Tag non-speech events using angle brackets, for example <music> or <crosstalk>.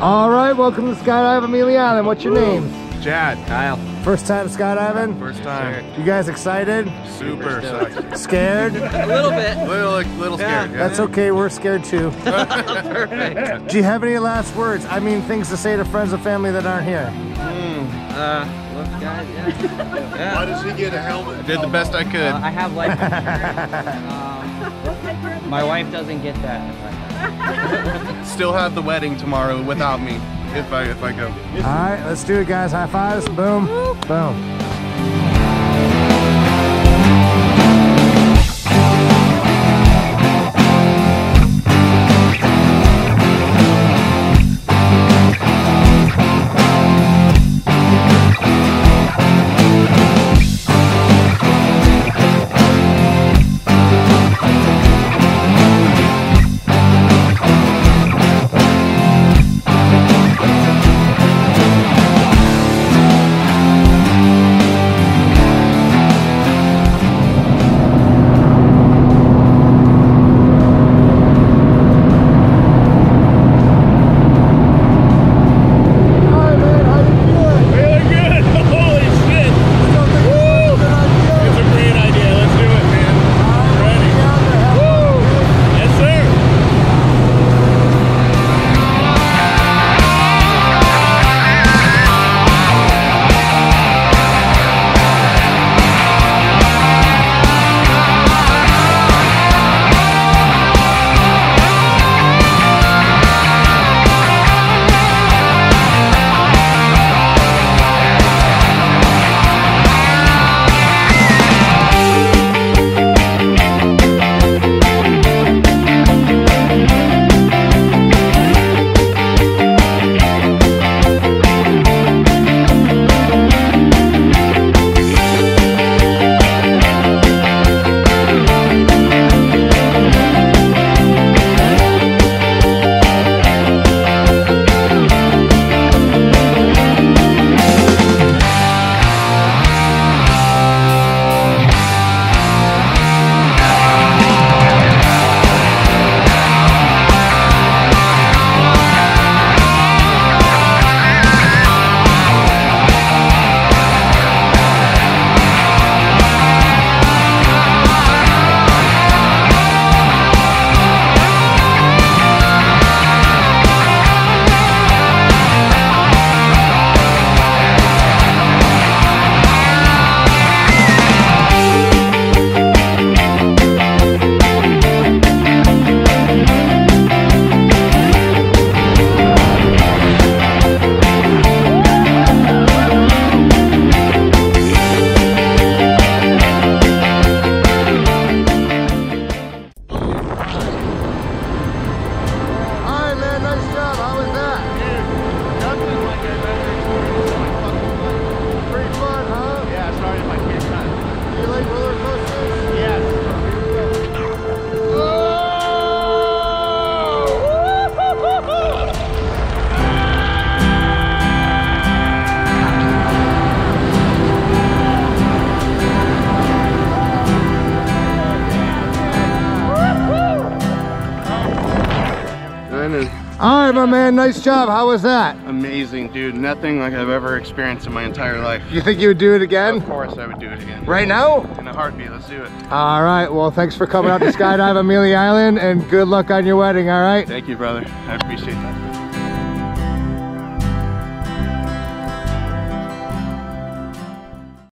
welcome to Skydive Amelia Island. What's your name? Chad. Kyle. First time skydiving? First time. You guys excited? Super excited. Scared? <laughs> A little bit. Little, like, little scared. Yeah. That's okay, we're scared too. <laughs> Perfect. Do you have any last words? I mean, things to say to friends and family that aren't here. Mm, Uh, look, guys, yeah. <laughs> yeah. does he get a helmet? Did the best I could. Uh, I have life insurance. Um, my wife doesn't get that. <laughs> Still have the wedding tomorrow without me. If I if I go. All right, let's do it, guys. High fives. Boom. Boom. All right, my man. Nice job. How was that? amazing, dude. Nothing like I've ever experienced in my entire life. You think you would do it again? Of course, I would do it again. Right now? In a heartbeat. Let's do it. All right. Well, thanks for coming out to <laughs> Skydive Amelia Island and good luck on your wedding, all right? Thank you, brother. I appreciate that.